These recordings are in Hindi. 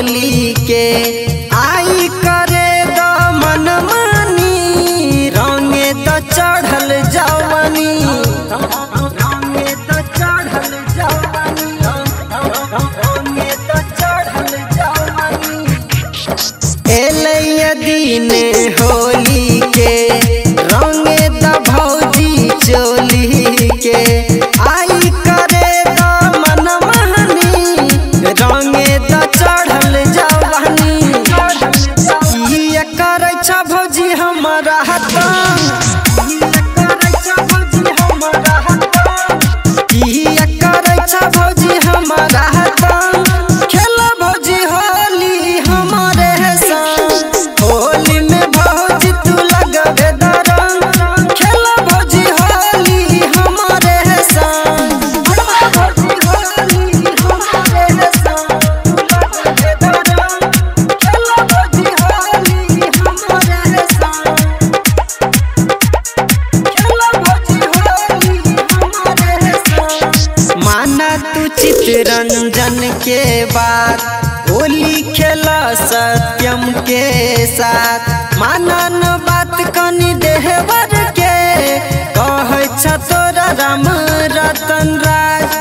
बदली के आई करे द मनमानी रंगे द अच्छा भौजी हमारा हाथ। मन के बात होली खेल सत्यम के साथ। मानन बात कनी देहवर के, कह छोरा राम रतन राज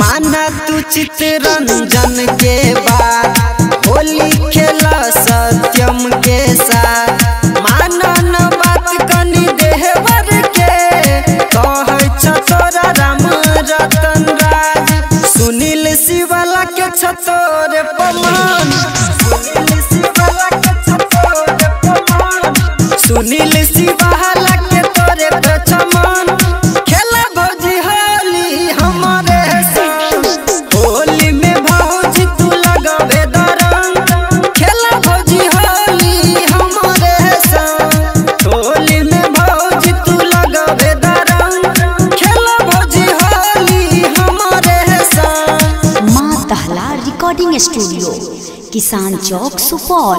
माना तू चित रंजन के बाद होली खेल सत्यम के साथ। छोरा राम रतन राज। सुनील शिवला के छतो रिकॉर्डिंग स्टूडियो किसान चौक सुपौल